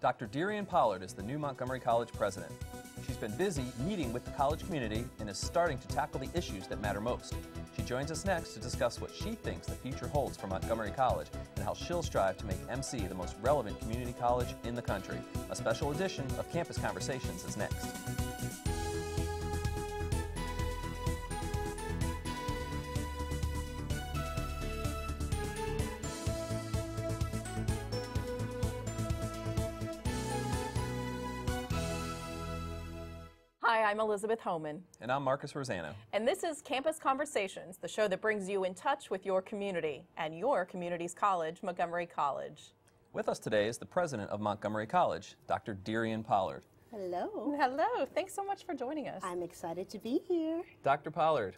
Dr. DeRionne Pollard is the new Montgomery College president. She's been busy meeting with the college community and is starting to tackle the issues that matter most. She joins us next to discuss what she thinks the future holds for Montgomery College and how she'll strive to make MC the most relevant community college in the country. A special edition of Campus Conversations is next. Elizabeth Homan, And I'm Marcus Rosano. and this is Campus Conversations, the show that brings you in touch with your community and your community's college, Montgomery College. With us today is the president of Montgomery College, Dr. DeRionne Pollard. Hello. Hello, thanks so much for joining us. I'm excited to be here. Dr. Pollard,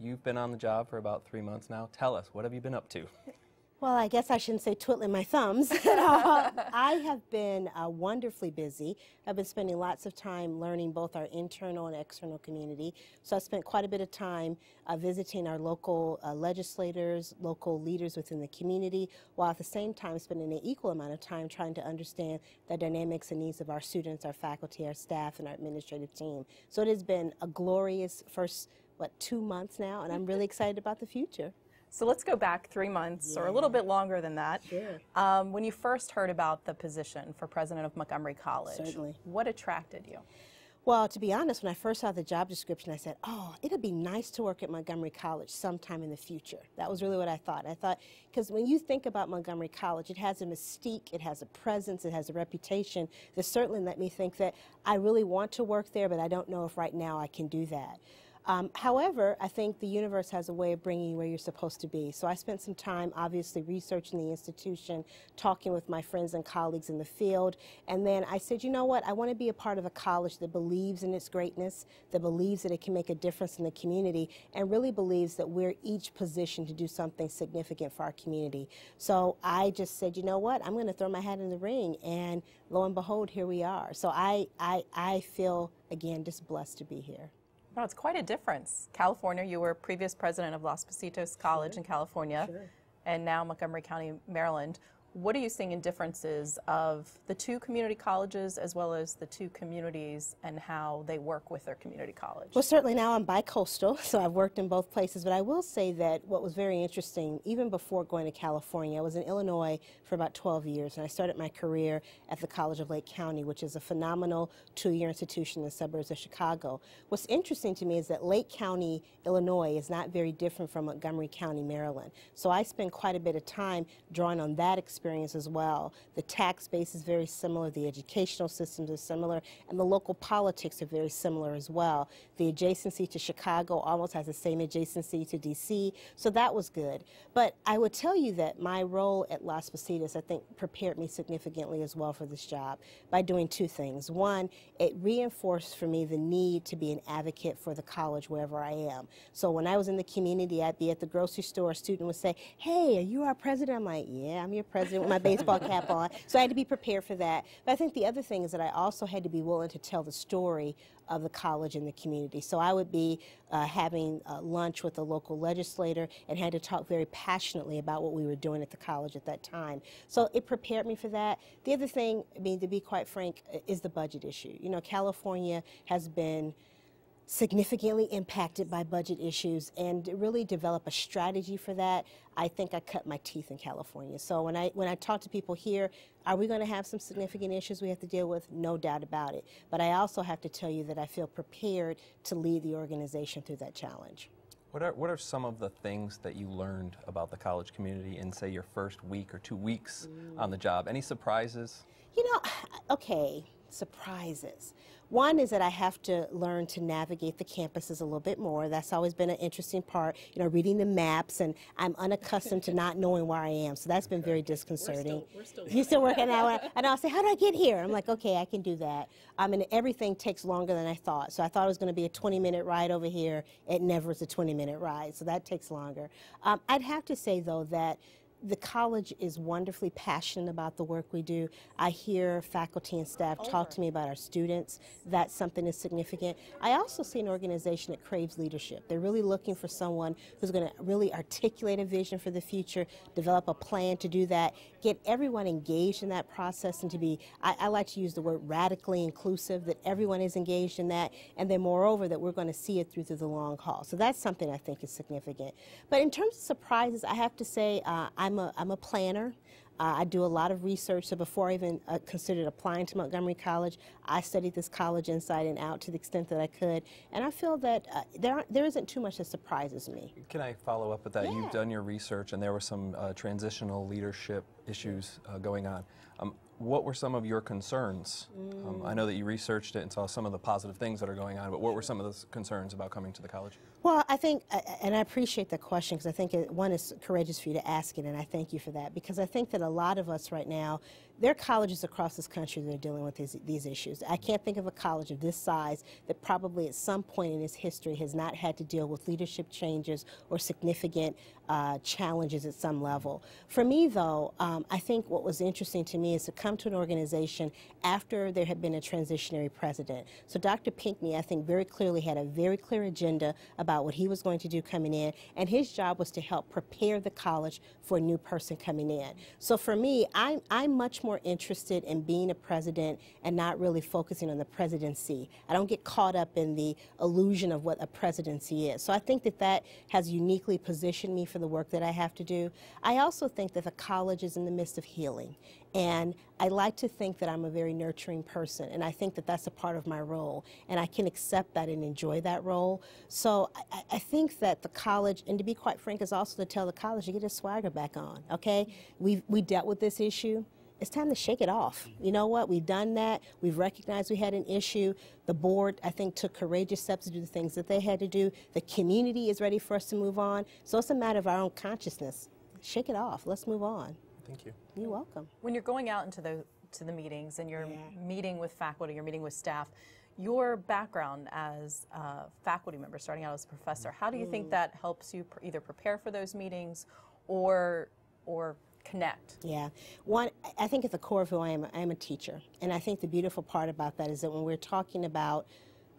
you've been on the job for about three months now. Tell us, what have you been up to? Well, I guess I shouldn't say twiddling my thumbs. I have been uh, wonderfully busy. I've been spending lots of time learning both our internal and external community. So I spent quite a bit of time uh, visiting our local uh, legislators, local leaders within the community, while at the same time spending an equal amount of time trying to understand the dynamics and needs of our students, our faculty, our staff, and our administrative team. So it has been a glorious first, what, two months now, and I'm really excited about the future. So let's go back three months or a little bit longer than that. Sure. Um, when you first heard about the position for president of Montgomery College, Certainly. what attracted you? Well, to be honest, when I first saw the job description, I said, oh, it'd be nice to work at Montgomery College sometime in the future. That was really what I thought. I thought, because when you think about Montgomery College, it has a mystique, it has a presence, it has a reputation that certainly let me think that I really want to work there, but I don't know if right now I can do that. Um, however, I think the universe has a way of bringing you where you're supposed to be. So I spent some time, obviously, researching the institution, talking with my friends and colleagues in the field, and then I said, you know what, I want to be a part of a college that believes in its greatness, that believes that it can make a difference in the community, and really believes that we're each positioned to do something significant for our community. So I just said, you know what, I'm going to throw my hat in the ring, and lo and behold, here we are. So I, I, I feel, again, just blessed to be here. No, it's quite a difference. California, you were previous president of Las Positas College in California, and now Montgomery County, Maryland. What are you seeing in differences of the two community colleges as well as the two communities and how they work with their community college? Well, certainly now I'm bi-coastal, so I've worked in both places. But I will say that what was very interesting, even before going to California, I was in Illinois for about 12 years, and I started my career at the College of Lake County, which is a phenomenal two-year institution in the suburbs of Chicago. What's interesting to me is that Lake County, Illinois, is not very different from Montgomery County, Maryland. So I spend quite a bit of time drawing on that experience as well. The tax base is very similar, the educational systems are similar, and the local politics are very similar as well. The adjacency to Chicago almost has the same adjacency to DC, so that was good. But I would tell you that my role at Las Positas, I think, prepared me significantly as well for this job by doing two things. One, it reinforced for me the need to be an advocate for the college wherever I am. So when I was in the community, I'd be at the grocery store, a student would say, Hey, are you our president? I'm like, Yeah, I'm your president with my baseball cap on. So I had to be prepared for that. But I think the other thing is that I also had to be willing to tell the story of the college and the community. So I would be uh, having uh, lunch with a local legislator and had to talk very passionately about what we were doing at the college at that time. So it prepared me for that. The other thing, I mean, to be quite frank, is the budget issue. You know, California has been significantly impacted by budget issues and really develop a strategy for that i think i cut my teeth in california. So when i when i talk to people here are we going to have some significant issues we have to deal with? No doubt about it. But i also have to tell you that i feel prepared to lead the organization through that challenge. What are, what are some of the things that you learned about the college community in, say, your first week or two weeks on the mm. job? Any surprises? You know, okay, surprises. One is that I have to learn to navigate the campuses a little bit more. That's always been an interesting part, you know, reading the maps, and I'm unaccustomed to not knowing where I am. So that's been very disconcerting. we're still You're still working out, and I'll say, "How do I get here?" I'm like, "Okay, I can do that." I mean, everything takes longer than I thought. So I thought it was going to be a 20-minute ride over here. It never is a 20-minute ride, so that takes longer. Um, I'd have to say though that the college is wonderfully passionate about the work we do. I hear faculty and staff talk to me about our students. That's something that's significant. I also see an organization that craves leadership. They're really looking for someone who's going to really articulate a vision for the future, develop a plan to do that, get everyone engaged in that process, and to be, I, I like to use the word radically inclusive, that everyone is engaged in that, and then moreover, that we're going to see it through, through the long haul. So that's something I think is significant. But in terms of surprises, I have to say uh, I'm, a, I'm a planner. Uh, I do a lot of research, so before I even uh, considered applying to Montgomery College, I studied this college inside and out to the extent that I could, and I feel that uh, there, there isn't too much that surprises me. Can I follow up with that? Yeah. You've done your research, and there were some uh, transitional leadership issues uh, going on. Um, what were some of your concerns? Um, I know that you researched it and saw some of the positive things that are going on, but what were some of the concerns about coming to the college? Well, I think, and I appreciate the question because I think it, one is courageous for you to ask it, and I thank you for that because I think that a lot of us right now, there are colleges across this country that are dealing with these, these issues. I can't think of a college of this size that probably at some point in its history has not had to deal with leadership changes or significant uh, challenges at some level. For me, though, um, I think what was interesting to me is to come to an organization after there had been a transitionary president. So Dr. Pinkney, I think, very clearly had a very clear agenda about what he was going to do coming in, and his job was to help prepare the college for a new person coming in. So for me, I'm, I'm much more interested in being a president and not really focusing on the presidency. I don't get caught up in the illusion of what a presidency is. So I think that that has uniquely positioned me for the work that I have to do. I also think that the college is in the midst of healing. And I like to think that I'm a very nurturing person, and I think that that's a part of my role, and I can accept that and enjoy that role. So I, I think that the college, and to be quite frank, is also to tell the college to get its swagger back on. Okay, we we dealt with this issue. It's time to shake it off. You know what? We've done that. We've recognized we had an issue. The board, I think, took courageous steps to do the things that they had to do. The community is ready for us to move on. So it's a matter of our own consciousness. Shake it off. Let's move on. Thank you. You're welcome. When you're going out into the to the meetings and you're Yeah. meeting with faculty, you're meeting with staff, your background as a faculty member, starting out as a professor, how do you think mm. that helps you pr- either prepare for those meetings or or connect? Yeah. One, I think at the core of who I am, I am a teacher. And I think the beautiful part about that is that when we're talking about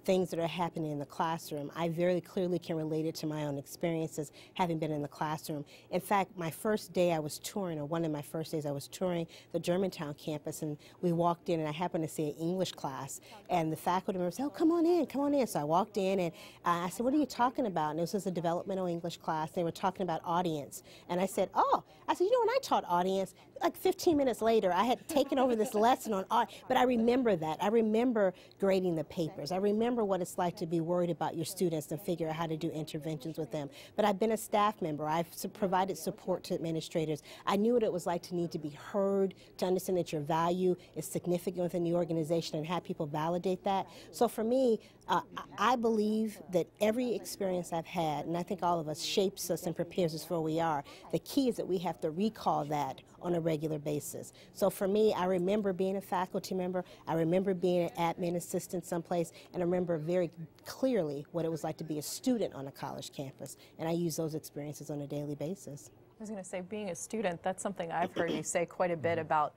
things that are happening in the classroom, I very clearly can relate it to my own experiences having been in the classroom. In fact, my first day I was touring, or one of my first days I was touring the Germantown campus, and we walked in, and I happened to see an English class, and the faculty member said, "Oh, come on in, come on in." So I walked in, and uh, I said, "What are you talking about?" And this was a developmental English class. They were talking about audience, and I said, "Oh," I said, "You know, when I taught audience, like 15 minutes later, I had taken over this lesson on art, but I remember that. I remember grading the papers. I remember what it's like to be worried about your students and figure out how to do interventions with them. But I've been a staff member. I've provided support to administrators. I knew what it was like to need to be heard, to understand that your value is significant within the organization and have people validate that. So for me, uh, I I believe that every experience I've had, and I think all of us, shapes us and prepares us for where we are. The key is that we have to recall that on a regular basis. So for me, I remember being a faculty member, I remember being an admin assistant someplace, and I remember very clearly what it was like to be a student on a college campus. And I use those experiences on a daily basis. I was going to say, being a student, that's something I've heard you say quite a bit about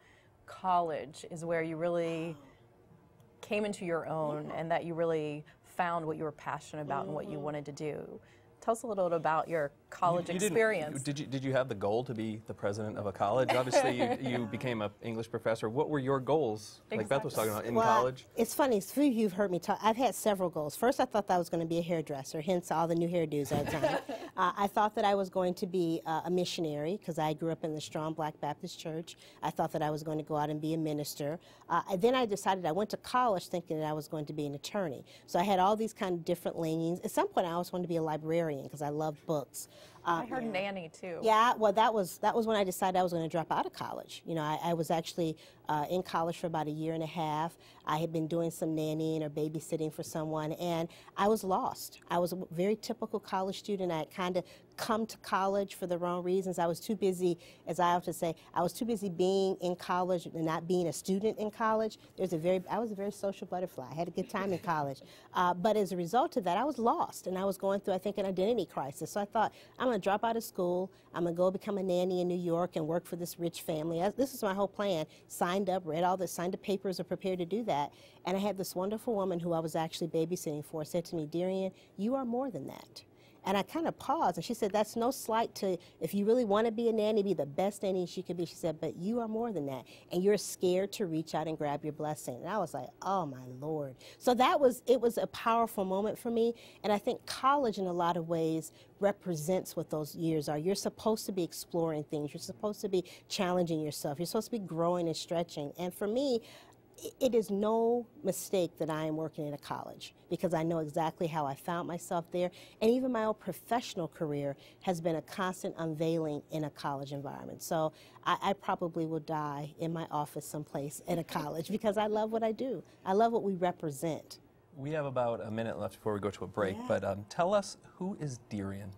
college, is where you really came into your own and that you really found what you were passionate about and what you mm-hmm. wanted to do. Tell us a little bit about your college You didn't- experience. Did you, did you have the goal to be the president of a college? Obviously, you, you became an English professor. What were your goals, like Beth was talking about, in Well, college? It's funny. Few of you have heard me talk. I've had several goals. First, I thought that I was going to be a hairdresser, hence all the new hairdos at the time. uh, I thought that I was going to be uh, a missionary because I grew up in the strong Black Baptist church. I thought that I was going to go out and be a minister. Uh, and then I decided I went to college thinking that I was going to be an attorney. So I had all these kind of different leanings. At some point, I always wanted to be a librarian because I loved books. Uh, I heard nanny too. yeah, well, that was that was when I decided I was going to drop out of college. You know, I, I was actually uh, in college for about a year and a half. I had been doing some nannying or babysitting for someone, and I was lost. I was a very typical college student. I kind of come to college for the wrong reasons. I was too busy, as I often say, I was too busy being in college and not being a student in college. There's a very, I was a very social butterfly. I had a good time in college. Uh, but as a result of that, I was lost and I was going through, I think, an identity crisis. So I thought, I'm going to drop out of school. I'm going to go become a nanny in New York and work for this rich family. I, this is my whole plan. Signed up, read all the, signed the papers, are prepared to do that. And I had this wonderful woman who I was actually babysitting for said to me, DeRionne, you are more than that. And I kind of paused, and she said, That's no slight to, if you really want to be a nanny, be the best nanny she could be. She said, But you are more than that. And you're scared to reach out and grab your blessing. And I was like, Oh my Lord. So that was, it was a powerful moment for me. And I think college, in a lot of ways, represents what those years are. You're supposed to be exploring things, you're supposed to be challenging yourself, you're supposed to be growing and stretching. And for me, it is no mistake that I am working in a college because I know exactly how I found myself there. And even my own professional career has been a constant unveiling in a college environment. So I, I probably will die in my office someplace at a college because I love what I do. I love what we represent. We have about a minute left before we go to a break, Yeah. but um, tell us who is DeRionne?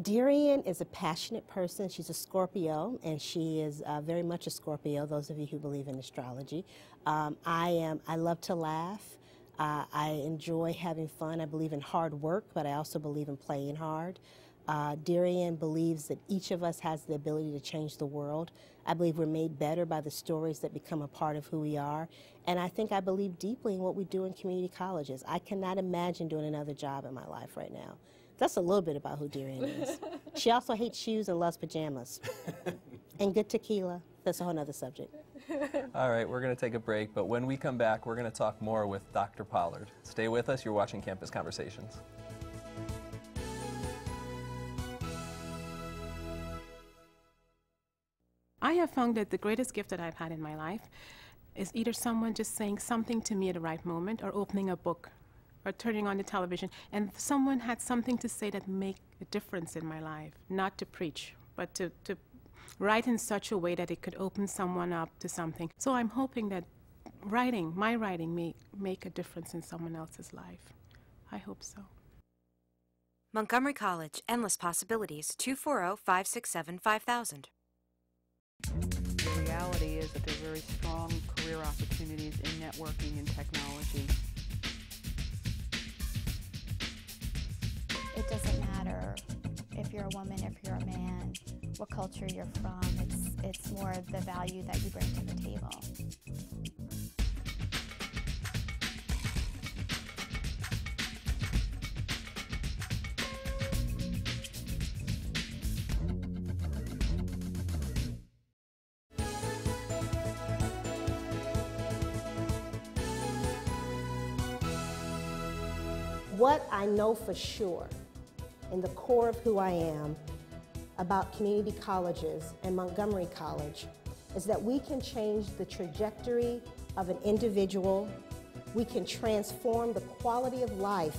DeRionne is a passionate person. She's a Scorpio, and she is uh, very much a Scorpio. Those of you who believe in astrology, um, I am. I love to laugh. Uh, I enjoy having fun. I believe in hard work, but I also believe in playing hard. Uh, DeRionne believes that each of us has the ability to change the world. I believe we're made better by the stories that become a part of who we are. And I think I believe deeply in what we do in community colleges. I cannot imagine doing another job in my life right now. That's a little bit about who DeRionne is. she also hates shoes and loves pajamas. and good tequila. That's a whole other subject. All right, we're going to take a break, but when we come back, we're going to talk more with Dr. Pollard. Stay with us. You're watching Campus Conversations. I have found that the greatest gift that I've had in my life is either someone just saying something to me at the right moment or opening a book or turning on the television and someone had something to say that make a difference in my life not to preach but to, to write in such a way that it could open someone up to something so i'm hoping that writing my writing may make a difference in someone else's life i hope so Montgomery College, endless possibilities. oh, 240 567 5000. The reality is that there are very strong career opportunities in networking and technology. Matter if you're a woman, if you're a man, what culture you're from. It's it's more of the value that you bring to the table. What I know for sure, in the core of who I am, about community colleges and Montgomery College, is that we can change the trajectory of an individual, we can transform the quality of life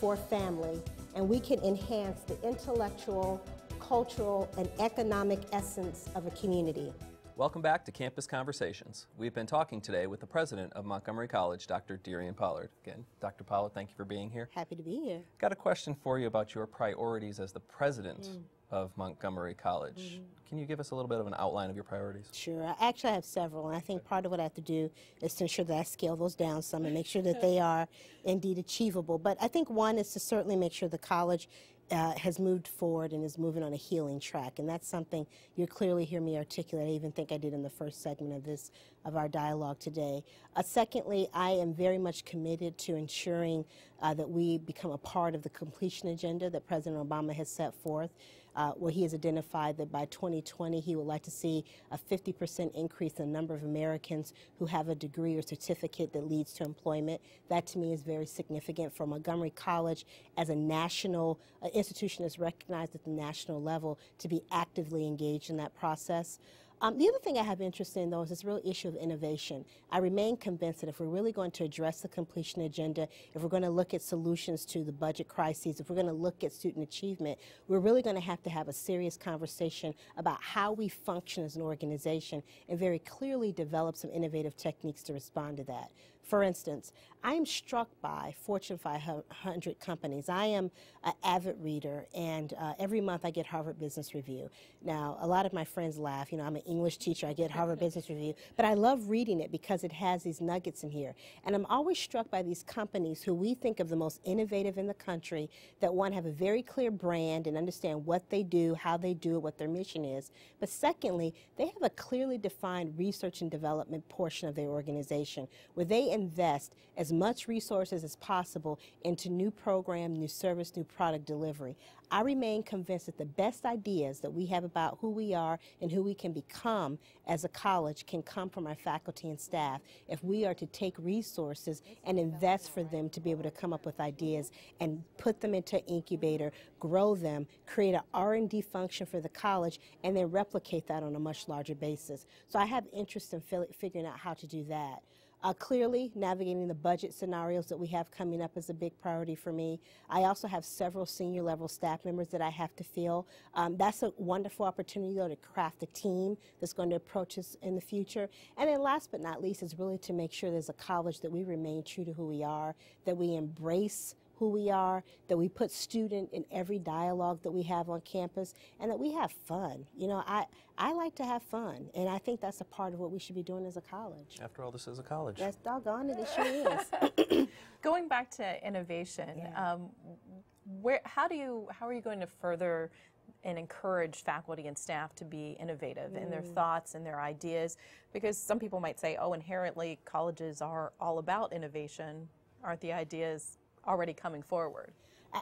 for a family, and we can enhance the intellectual, cultural, and economic essence of a community. Welcome back to Campus Conversations. We've been talking today with the president of Montgomery College, Dr. DeRionne Pollard. Again, Dr. Pollard, thank you for being here. Happy to be here. Got a question for you about your priorities as the president mm. of Montgomery College. Mm-hmm. Can you give us a little bit of an outline of your priorities? Sure. I actually have several, and I think part of what I have to do is to ensure that I scale those down some and make sure that they are indeed achievable. But I think one is to certainly make sure the college uh, has moved forward and is moving on a healing track, and that's something you clearly hear me articulate. I even think I did in the first segment of this of our dialogue today. Uh, secondly, I am very much committed to ensuring uh, that we become a part of the completion agenda that President Obama has set forth uh, where he has identified that by 2020 he would like to see a 50% increase in the number of Americans who have a degree or certificate that leads to employment. That to me is very significant for Montgomery College as a national uh, institution that's recognized at the national level to be actively engaged in that process. Um, the other thing I have interest in, though, is this real issue of innovation. I remain convinced that if we're really going to address the completion agenda, if we're going to look at solutions to the budget crises, if we're going to look at student achievement, we're really going to have to have a serious conversation about how we function as an organization and very clearly develop some innovative techniques to respond to that. For instance, I am struck by Fortune 500 companies. I am an avid reader, and uh, every month I get Harvard Business Review. Now, a lot of my friends laugh. You know, I'm an English teacher. I get Harvard Business Review, but I love reading it because it has these nuggets in here. And I'm always struck by these companies who we think of the most innovative in the country that one have a very clear brand and understand what they do, how they do it, what their mission is. But secondly, they have a clearly defined research and development portion of their organization where they invest as much resources as possible into new program, new service, new product delivery. I remain convinced that the best ideas that we have about who we are and who we can become as a college can come from our faculty and staff if we are to take resources and invest for them to be able to come up with ideas and put them into incubator, grow them, create an R&D function for the college, and then replicate that on a much larger basis. So I have interest in figuring out how to do that. Uh, clearly, navigating the budget scenarios that we have coming up is a big priority for me. I also have several senior level staff members that I have to fill. Um, that's a wonderful opportunity, though, to craft a team that's going to approach us in the future. And then last but not least is really to make sure there's a college that we remain true to who we are, that we embrace who we are, that we put student in every dialogue that we have on campus, and that we have fun. You know, I, I like to have fun, and I think that's a part of what we should be doing as a college. After all, this is a college. That's doggone it, it sure is. Going back to innovation, yeah. um, where, how, do you, how are you going to further and encourage faculty and staff to be innovative mm. in their mm. thoughts and their ideas because some people might say oh inherently colleges are all about innovation aren't the ideas already coming forward.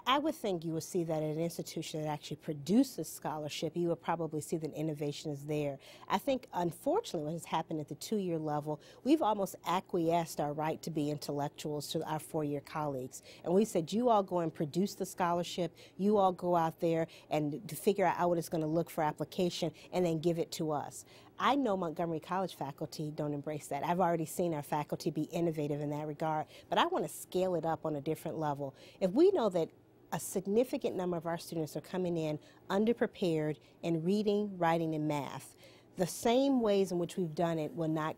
I would think you would see that at an institution that actually produces scholarship, you would probably see that innovation is there. I think, unfortunately, what has happened at the two year level, we've almost acquiesced our right to be intellectuals to our four year colleagues. And we said, you all go and produce the scholarship, you all go out there and figure out what it's going to look for application, and then give it to us. I know Montgomery College faculty don't embrace that. I've already seen our faculty be innovative in that regard, but I want to scale it up on a different level. If we know that a significant number of our students are coming in underprepared in reading, writing, and math, the same ways in which we've done it will not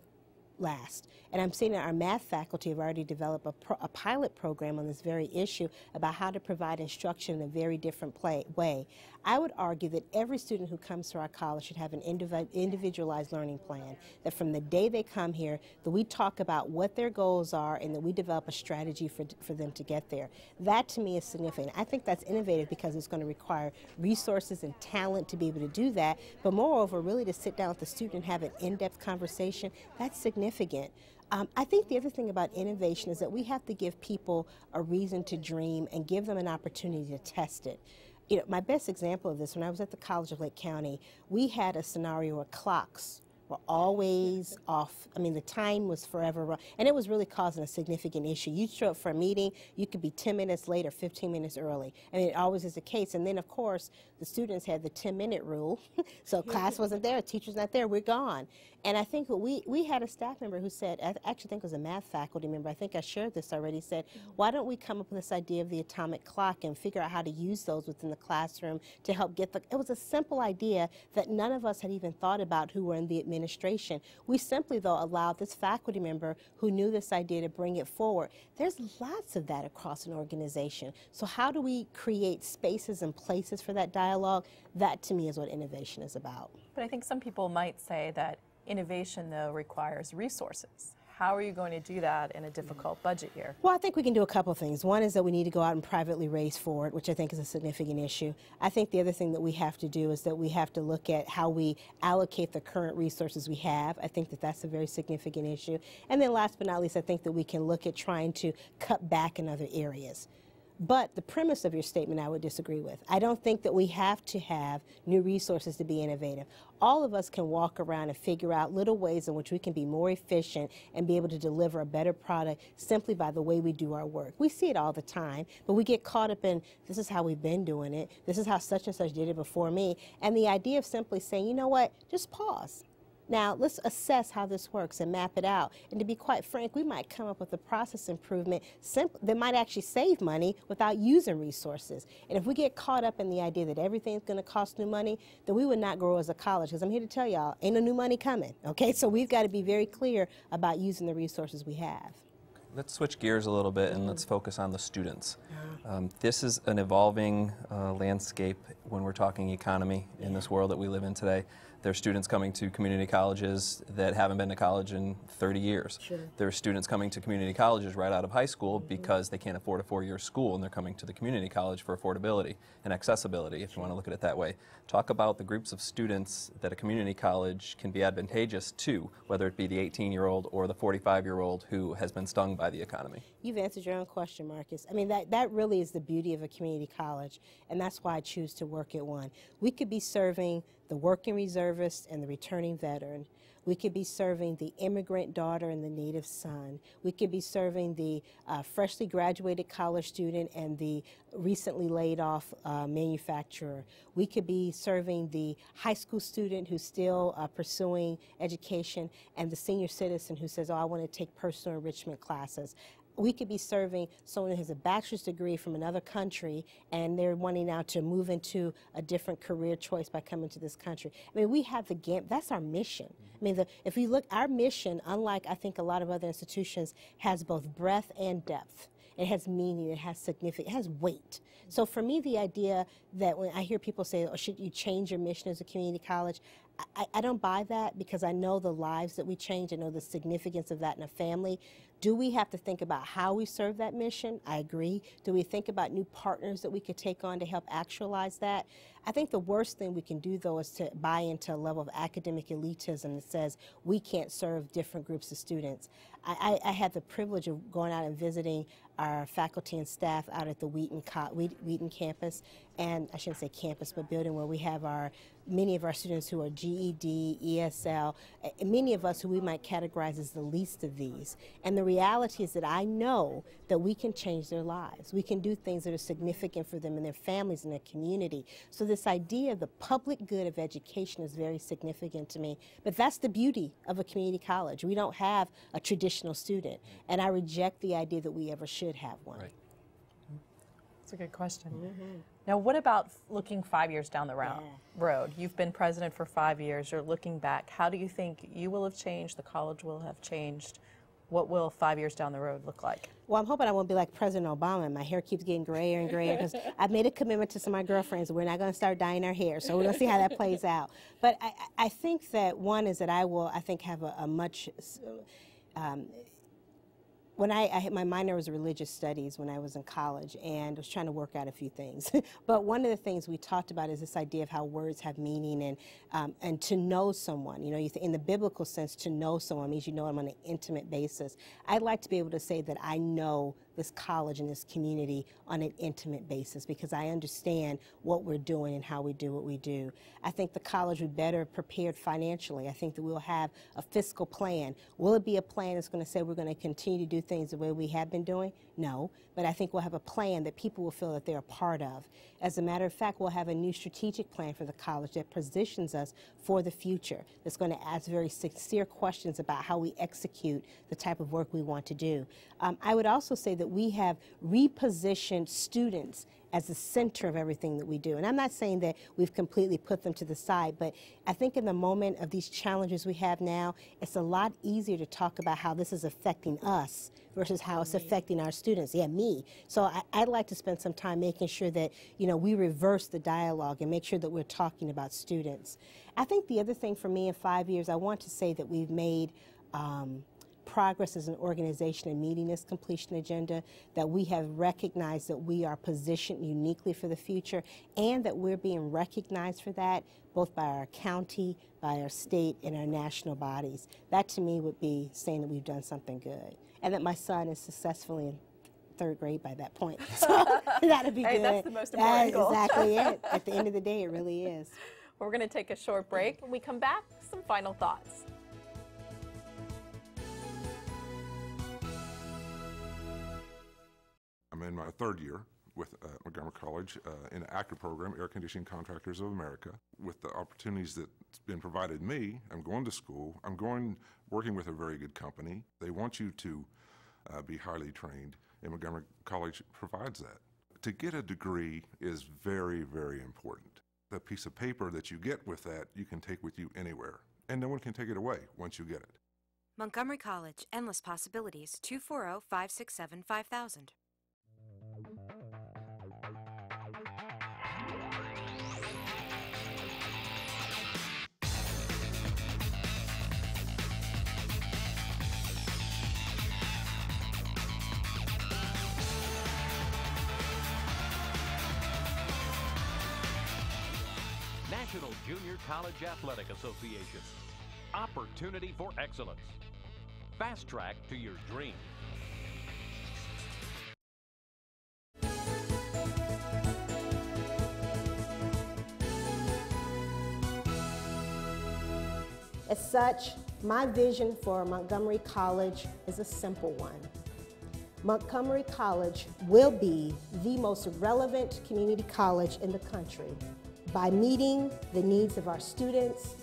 last. And I'm seeing that our math faculty have already developed a, pro, a, pilot program on this very issue about how to provide instruction in a very different way. I would argue that every student who comes to our college should have an individualized learning plan, that from the day they come here, that we talk about what their goals are and that we develop a strategy for, for them to get there. That to me is significant. I think that's innovative because it's going to require resources and talent to be able to do that, but moreover, really to sit down with the student and have an in-depth conversation, that's significant. Um, I think the other thing about innovation is that we have to give people a reason to dream and give them an opportunity to test it you know, my best example of this, when I was at the College of Lake County, we had a scenario where clocks were always off. I mean, the time was forever wrong. And it was really causing a significant issue. You'd show up for a meeting, you could be 10 minutes late or 15 minutes early. I mean, it always is the case. And then, of course, the students had the 10 minute rule. so class wasn't there, teacher's not there, we're gone. And I think we, we had a staff member who said, I actually think it was a math faculty member, I think I shared this already, said, mm-hmm. why don't we come up with this idea of the atomic clock and figure out how to use those within the classroom to help get the, it was a simple idea that none of us had even thought about who were in the administration. We simply, though, allowed this faculty member who knew this idea to bring it forward. There's lots of that across an organization. So how do we create spaces and places for that dialogue? That, to me, is what innovation is about. But I think some people might say that Innovation, though, requires resources. How are you going to do that in a difficult budget year? Well, I think we can do a couple things. One is that we need to go out and privately raise for it, which I think is a significant issue. I think the other thing that we have to do is that we have to look at how we allocate the current resources we have. I think that that's a very significant issue. And then last but not least, I think that we can look at trying to cut back in other areas. But the premise of your statement I would disagree with. I don't think that we have to have new resources to be innovative. All of us can walk around and figure out little ways in which we can be more efficient and be able to deliver a better product simply by the way we do our work. We see it all the time, but we get caught up in this is how we've been doing it, this is how such and such did it before me. And the idea of simply saying, you know what, just pause Now, let's assess how this works and map it out. And to be quite frank, we might come up with a process improvement that might actually save money without using resources. And if we get caught up in the idea that everything's going to cost new money, then we would not grow as a college. Because I'm here to tell y'all, ain't no new money coming. Okay, so we've got to be very clear about using the resources we have. Let's switch gears a little bit and let's focus on the students. Um, this is an evolving uh, landscape when we're talking economy in this world that we live in today. There are students coming to community colleges that haven't been to college in 30 years. Sure. There are students coming to community colleges right out of high school mm -hmm. because they can't afford a four-year school and they're coming to the community college for affordability and accessibility, if you want to look at it that way. Talk about the groups of students that a community college can be advantageous to, whether it be the 18-year-old or the 45-year-old who has been stung by the economy. You've answered your own question, Marcus. I mean, that, that really is the beauty of a community college, and that's why I choose to work at one. We could be serving the working reservist and the returning veteran. We could be serving the immigrant daughter and the native son. We could be serving the uh, freshly graduated college student and the recently laid off uh, manufacturer. We could be serving the high school student who's still uh, pursuing education and the senior citizen who says, oh, I want to take personal enrichment classes we could be serving someone who has a bachelor's degree from another country and they're wanting now to move into a different career choice by coming to this country. I mean, we have the gap. That's our mission. I mean, the, if we look, our mission, unlike I think a lot of other institutions, has both breadth and depth. It has meaning, it has significance, it has weight. So for me, the idea that when I hear people say, oh, should you change your mission as a community college, I, I, don't buy that because I know the lives that we change. I know the significance of that in a family. Do we have to think about how we serve that mission? I agree. Do we think about new partners that we could take on to help actualize that? I think the worst thing we can do, though, is to buy into a level of academic elitism that says we can't serve different groups of students. I, I, I had the privilege of going out and visiting our faculty and staff out at the Wheaton, Wheaton campus, and I shouldn't say campus, but building where we have our many of our students who are GED, ESL, many of us who we might categorize as the least of these. And the reality is that I know that we can change their lives. We can do things that are significant for them and their families and their community. So this idea of the public good of education is very significant to me. But that's the beauty of a community college. We don't have a traditional student. And I reject the idea that we ever should have one. Right. That's a good question. Mm -hmm. Now, what about looking five years down the road? Yeah. road? You've been president for five years. You're looking back. How do you think you will have changed? The college will have changed. What will five years down the road look like? Well, I'm hoping I won't be like President Obama and my hair keeps getting grayer and grayer because I've made a commitment to some of my girlfriends. We're not going to start dyeing our hair, so we're going to see how that plays out. But I, I, think that one is that I will, I think, have a, a much um, when I, I my minor was religious studies when I was in college and was trying to work out a few things. but one of the things we talked about is this idea of how words have meaning and um, and to know someone. You know, you in the biblical sense, to know someone means you know them on an intimate basis. I'd like to be able to say that I know this college and this community on an intimate basis because I understand what we're doing and how we do what we do. I think the college would be better prepared financially. I think that we'll have a fiscal plan. Will it be a plan that's going to say we're going to continue to do things the way we have been doing? No, but I think we'll have a plan that people will feel that they're a part of. As a matter of fact, we'll have a new strategic plan for the college that positions us for the future, that's going to ask very sincere questions about how we execute the type of work we want to do. Um, I would also say that we have repositioned students as the center of everything that we do. And I'm not saying that we've completely put them to the side, but I think in the moment of these challenges we have now, it's a lot easier to talk about how this is affecting us versus how it's affecting our students. Yeah, me. So I, would like to spend some time making sure that, you know, we reverse the dialogue and make sure that we're talking about students. I think the other thing for me in five years, I want to say that we've made um, progress as an organization in meeting this completion agenda, that we have recognized that we are positioned uniquely for the future, and that we're being recognized for that both by our county, by our state, and our national bodies. That to me would be saying that we've done something good, and that my son is successfully in third grade by that point. So that'd be hey, good. That's the most important That's exactly it. At the end of the day, it really is. We're going to take a short break. When we come back, some final thoughts. In my third year with uh, Montgomery College uh, in an active program, Air Conditioning Contractors of America. With the opportunities that's been provided me, I'm going to school. I'm going working with a very good company. They want you to uh, be highly trained, and Montgomery College provides that. To get a degree is very, very important. The piece of paper that you get with that, you can take with you anywhere, and no one can take it away once you get it. Montgomery College, endless possibilities, oh, 240 567 5000. National Junior College Athletic Association. Opportunity for excellence. Fast track to your dream. As such, my vision for Montgomery College is a simple one. Montgomery College will be the most relevant community college in the country by meeting the needs of our students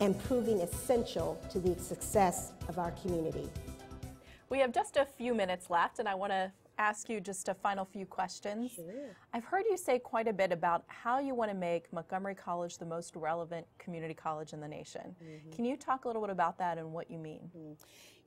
and proving essential to the success of our community. We have just a few minutes left, and I want to ask you just a final few questions. Sure. I've heard you say quite a bit about how you want to make Montgomery College the most relevant community college in the nation. Mm-hmm. Can you talk a little bit about that and what you mean? Mm-hmm.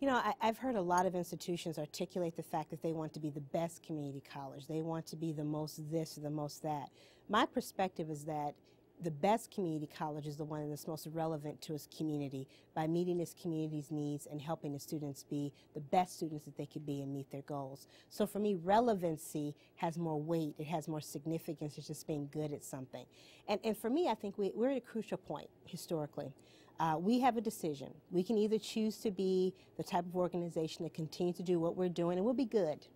You know, I, I've heard a lot of institutions articulate the fact that they want to be the best community college. They want to be the most this the most that. My perspective is that the best community college is the one that's most relevant to its community by meeting its community's needs and helping the students be the best students that they could be and meet their goals. So for me, relevancy has more weight, it has more significance than just being good at something. And, and for me, I think we, we're at a crucial point historically. Uh, we have a decision. We can either choose to be the type of organization that continues to do what we're doing, and we'll be good.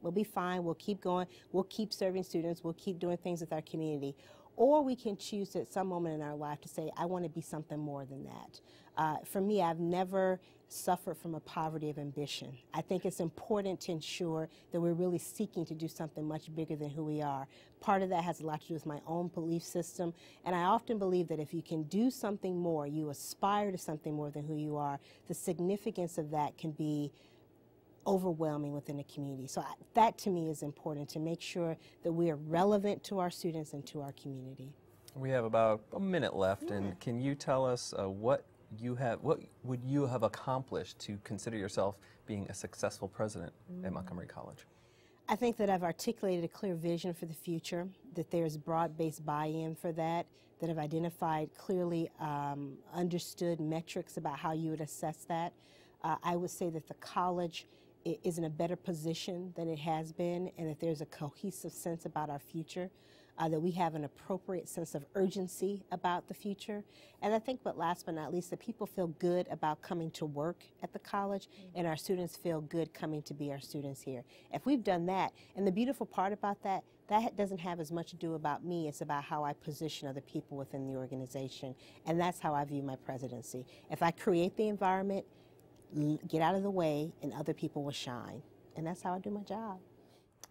We'll be fine. We'll keep going. We'll keep serving students. We'll keep doing things with our community. Or we can choose at some moment in our life to say, I want to be something more than that. Uh, for me, I've never suffered from a poverty of ambition. I think it's important to ensure that we're really seeking to do something much bigger than who we are. Part of that has a lot to do with my own belief system, and I often believe that if you can do something more, you aspire to something more than who you are, the significance of that can be overwhelming within a community. So I, that to me is important to make sure that we are relevant to our students and to our community. We have about a minute left, and can you tell us uh, what you have, what would you have accomplished to consider yourself being a successful president at Montgomery College? I think that I've articulated a clear vision for the future, that there's broad based buy in for that, that I've identified clearly um, understood metrics about how you would assess that. Uh, I would say that the college i- is in a better position than it has been, and that there's a cohesive sense about our future. Uh, that we have an appropriate sense of urgency about the future. And I think, but last but not least, that people feel good about coming to work at the college and our students feel good coming to be our students here. If we've done that, and the beautiful part about that, that doesn't have as much to do about me, it's about how I position other people within the organization. And that's how I view my presidency. If I create the environment, get out of the way, and other people will shine. And that's how I do my job.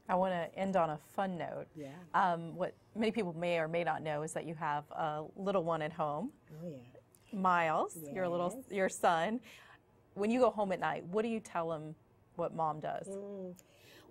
I want to end on a fun note. Yeah. Um, what many people may or may not know is that you have a little one at home, Oh, yeah. Miles, your little your son. When you go home at night, what do you tell him what mom does?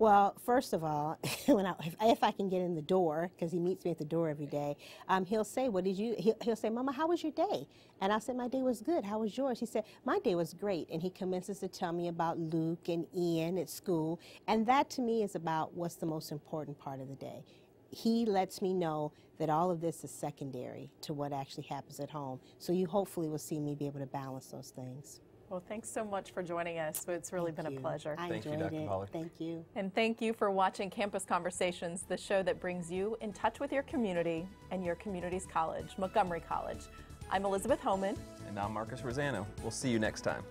Well, first of all, when I, if, if I can get in the door, because he meets me at the door every day, um, he'll say, "What did you?" He'll, he'll say, "Mama, how was your day?" And I said, "My day was good. How was yours?" He said, "My day was great." And he commences to tell me about Luke and Ian at school, and that to me is about what's the most important part of the day. He lets me know that all of this is secondary to what actually happens at home. So you hopefully will see me be able to balance those things. Well, thanks so much for joining us. It's really been Thank a pleasure. I Thank you, Dr. it. Pollard. Thank you. And thank you for watching Campus Conversations, the show that brings you in touch with your community and your community's college, Montgomery College. I'm Elizabeth Homan. And I'm Marcus Rosano. We'll see you next time.